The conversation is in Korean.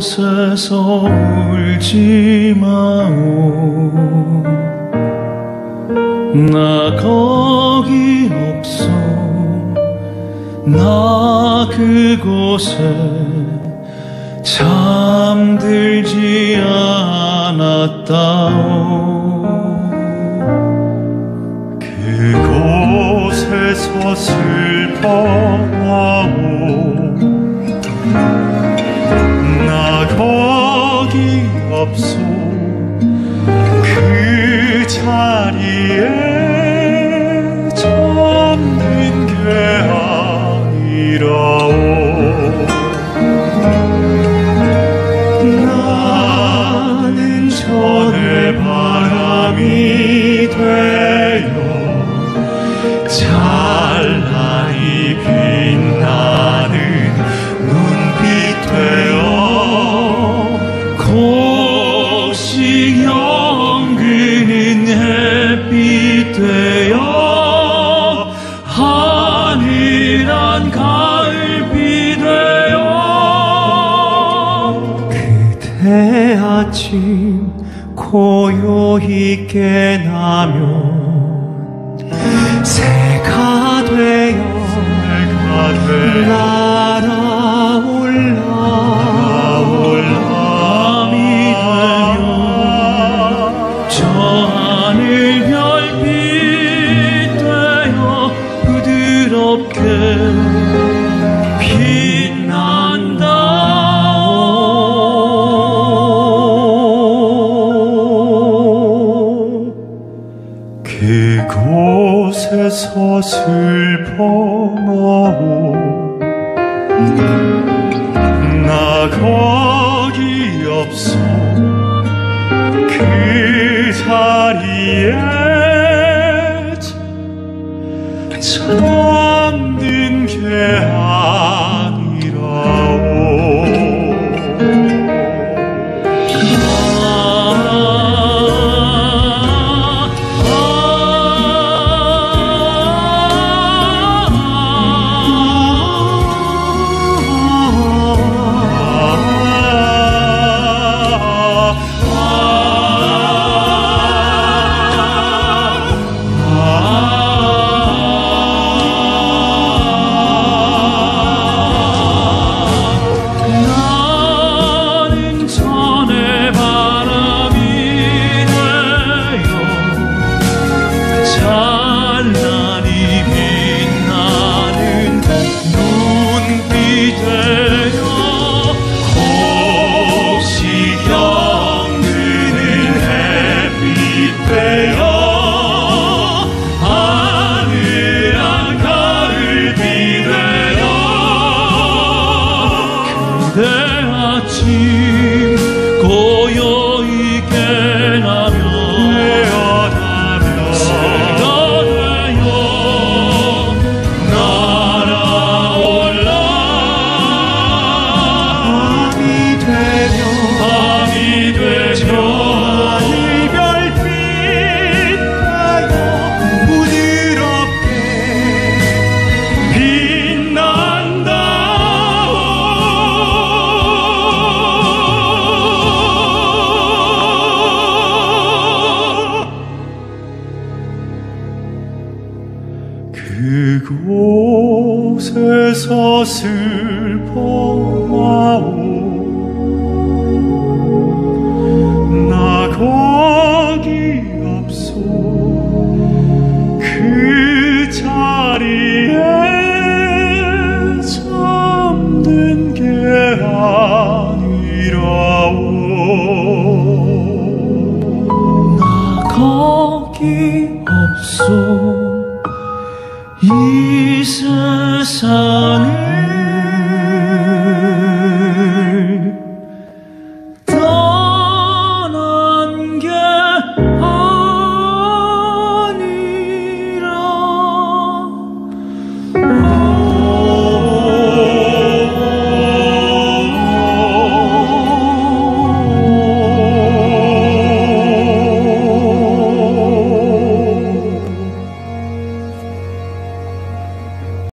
앉아서 울지 마오. 나 거기 없어. 나 그곳에 잠들지 않았다오. 그곳에서 슬퍼하오 거 아침 고요히 깨나면 새가 되어 날아올라. 밤이 되면 저 하늘 별 슬퍼마오. 나 거기 없어. 그 자리에 되 곳에서 슬퍼하오. 나 거기 없소 少年